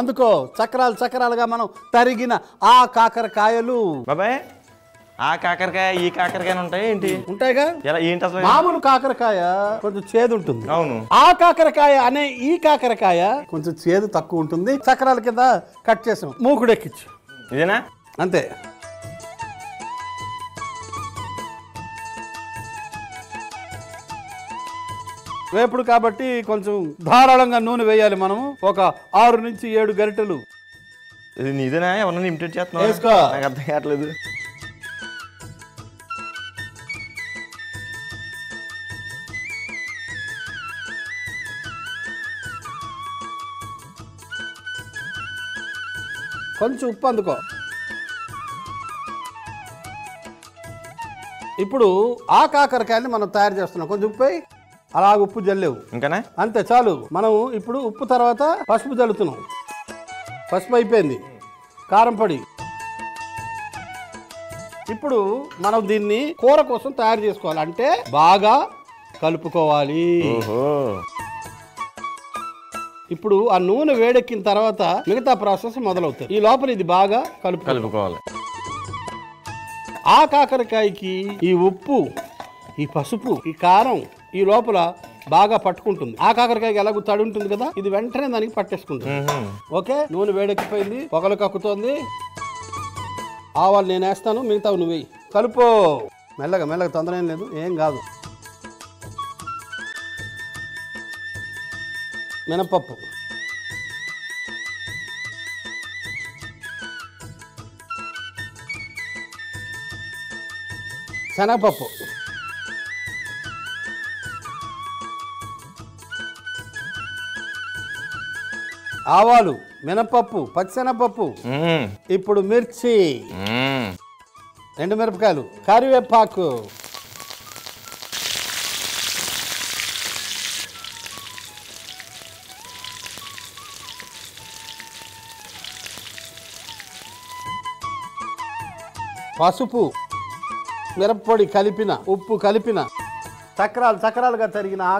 అందుకో చక్రాలు చక్రాలుగా మనం తరిగిన ఆ కాకరకాయలు. బాబాయ్ ఆ కాకరకాయ ఈ కాకరకాయ ఉంటాయి ఏంటి? ఉంటాయిగా? ఎలా ఏంటి అసలు? మామూలు కాకరకాయ కొంచెం చేదు ఉంటుంది. అవును. ఆ కాకరకాయ అనే ఈ కాకరకాయ కొంచెం చేదు తక్కువ ఉంటుంది. చక్రాల కింద కట్ చేసాం. మూకుడెక్కిచ్చు. ఇదేనా? అంతే. వేపుడు కాబట్టి కొంచెం ధారాళంగా నూనె వేయాలి మనము. ఒక ఆరు నుంచి ఏడు గరిటెలు. ఇది నీదేనా? ఎవరన్నా ఇమిటేట్ చేస్తున్నావు? వేసుకో. నాకు అర్థం కావట్లేదు. కొంచెం ఉప్పు అందుకో. ఇప్పుడు ఆ కాకరకాయని మనం తయారు చేస్తున్నాం. కొంచెం ఉప్పు. అలా ఉప్పు జల్లేవు. ఇంకానా? అంతే చాలు. మనం ఇప్పుడు ఉప్పు తర్వాత పసుపు చల్లుతున్నాం పసుపు అయిపోయింది. కారం పొడి. ఇప్పుడు మనం దీన్ని కూర కోసం తయారు చేసుకోవాలి. అంటే బాగా కలుపుకోవాలి. ఇప్పుడు ఆ నూనె వేడెక్కిన తర్వాత మిగతా ప్రాసెస్ మొదలవుతుంది. ఈ లోపల ఇది బాగా కలుపు కలుపుకోవాలి. ఆ కాకరకాయకి ఈ ఉప్పు ఈ పసుపు ఈ కారం ఈ లోపల బాగా పట్టుకుంటుంది. ఆ కాకరకాయకి ఎలాగో తడి ఉంటుంది కదా ఇది వెంటనే దానికి పట్టేసుకుంటుంది. ఓకే? నూనె వేడెక్కిపోయింది పొగలు కక్కుతోంది. ఆవాలు నేను వేస్తాను మిగతావు నువ్వు కలుపు! మెల్లగా మెల్లగా తొందర ఏం లేదు ఏం కాదు. మినపప్పు. శనగపప్పు. ఆవాలు మినపప్పు పచ్చిశనగపప్పు మ్మ్. ఇప్పుడు మిర్చి. ఎండు మిరపకాయలు. కరివేపాకు. పసుపు. మిరప్పొడి కలిపిన ఉప్పు కలిపిన. చక్రాలు చక్రాలుగా తరిగిన ఆ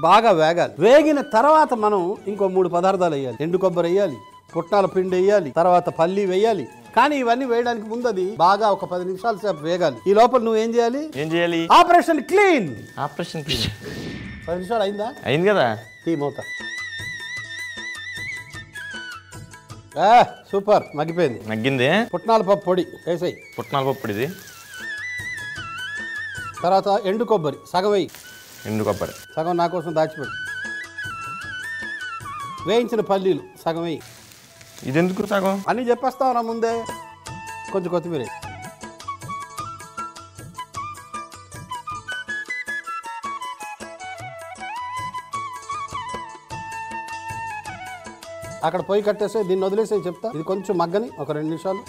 బాగా వేగాలి. వేగిన తర్వాత మనం ఇంకో మూడు పదార్థాలు వేయాలి. ఎండు కొబ్బరి వేయాలి పుట్నాల పిండి వేయాలి తర్వాత పల్లి వేయాలి. కానీ ఇవన్నీ వేయడానికి ముందు అది బాగా ఒక పది నిమిషాల సేపు వేగాలి. ఈ లోపల నువ్వు ఏం చేయాలి? ఏం చేయాలి? Operation clean. Operation clean. పది నిమిషాలు అయిందా? అయింది కదా? టీ మూత. సూపర్. మగ్గిపోయింది. నగ్గింది పుట్నాల పప్పు పొడి వేసేయి. పుట్నాల పప్పు ఇది తర్వాత ఎండు కొబ్బరి సగం వేయి. ఎండు కొబ్బరి సగం నా కోసం దాచిపెట్టు. వేయించిన పల్లీలు సగం వేయి. ఇది ఎందుకు సగం? అన్నీ చెప్పేస్తావు నా ముందే. కొంచెం కొత్తిమీర. అక్కడ పొయ్యి కట్టేసే దీన్ని వదిలేసే చెప్తా. ఇది కొంచెం మగ్గని ఒక రెండు నిమిషాలు.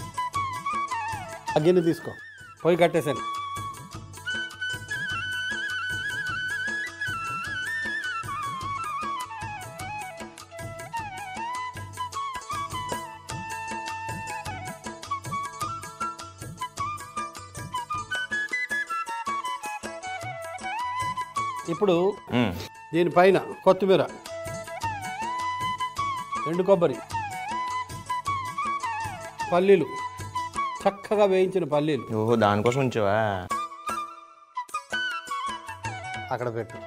ఆ గిన్నె తీసుకో. పొయ్యి కట్టేసాను ఇప్పుడు. దీనిపైన కొత్తిమీర ఎండు కొబ్బరి పల్లీలు చక్కగా వేయించిన పల్లీలు. ఓహో దానికోసం ఉంచావా? అక్కడ పెట్టు.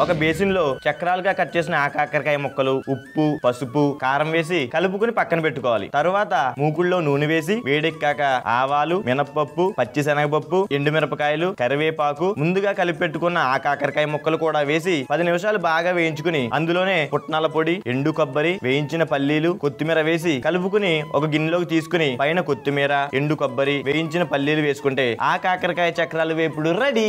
ఒక బేసిన్లో చక్రాలుగా కట్ చేసిన ఆ కాకరకాయ ముక్కలు ఉప్పు పసుపు కారం వేసి కలుపుకుని పక్కన పెట్టుకోవాలి. తరువాత మూకుల్లో నూనె వేసి వేడెక్కాక ఆవాలు మినపప్పు పచ్చి శనగపప్పు ఎండుమిరపకాయలు కరివేపాకు ముందుగా కలిపి పెట్టుకున్న ఆ కాకరకాయ ముక్కలు కూడా వేసి పది నిమిషాలు బాగా వేయించుకుని అందులోనే పుట్నాల పొడి ఎండు కొబ్బరి వేయించిన పల్లీలు కొత్తిమీర వేసి కలుపుకుని ఒక గిన్నెలోకి తీసుకుని పైన కొత్తిమీర ఎండు కొబ్బరి వేయించిన పల్లీలు వేసుకుంటే ఆ కాకరకాయ చక్రాలు వేపుడు రెడీ.